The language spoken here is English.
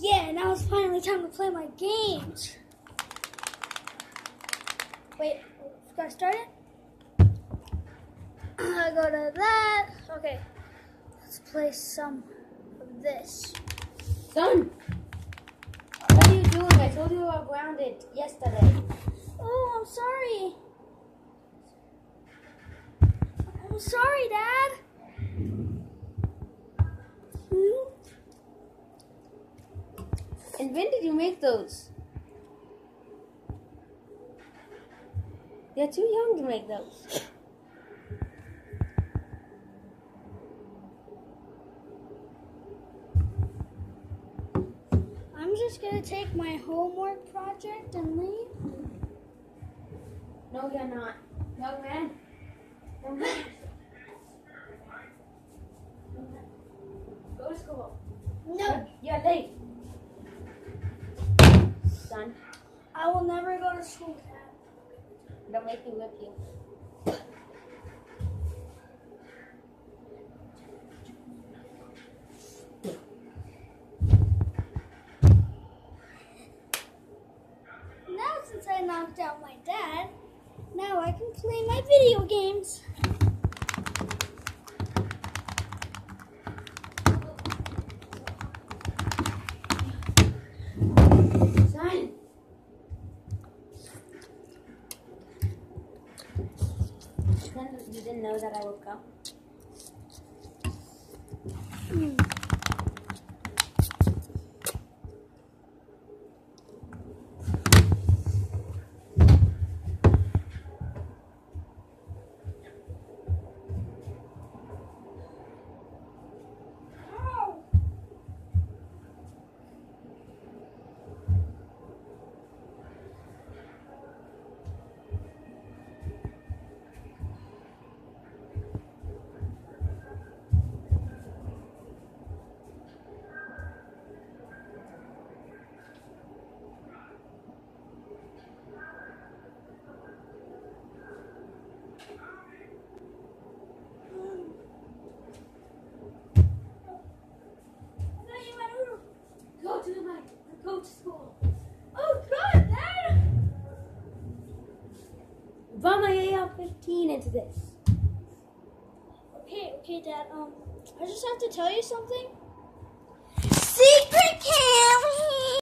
Yeah, now it's finally time to play my games. Wait, gotta start it? I go to that. Okay, let's play some of this. Son! What are you doing? I told you I grounded yesterday. Oh, I'm sorry. I'm sorry, Dad. And when did you make those? You're too young to make those. I'm just gonna take my homework project and leave. No, you're not. Young man. Young man. Go to school. No, You're late. Son, I will never go to school, Dad. don't make me whip you. Now, since I knocked out my dad, now I can play my video games. Son! You didn't know that I up? Ow. Go to school. Oh God, Dad! Run my AR-15 into this. Okay, okay, Dad. Um, I just have to tell you something. Secret camera.